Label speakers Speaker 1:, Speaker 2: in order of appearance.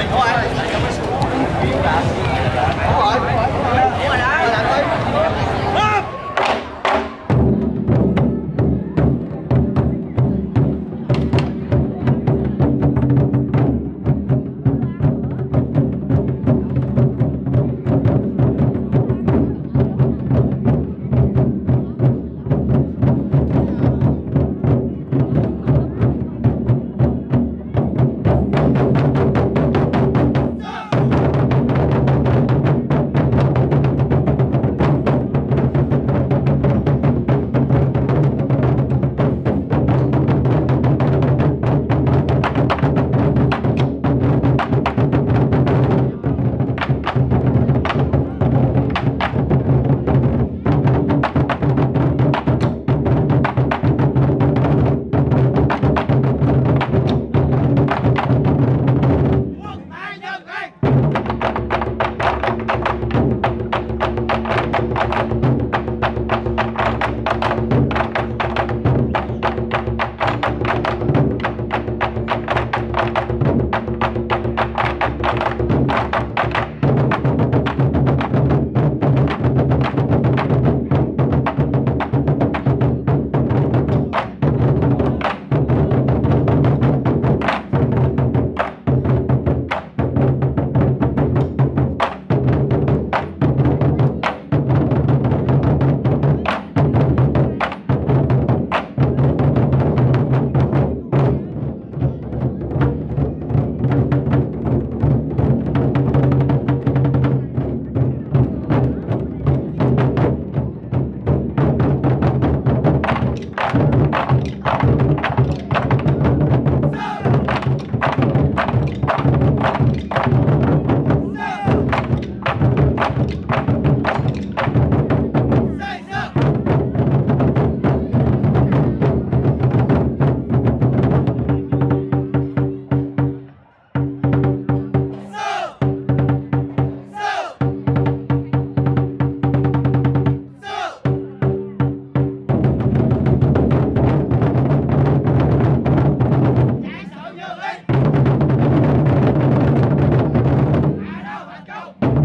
Speaker 1: Ahí, no, ahí. Wow.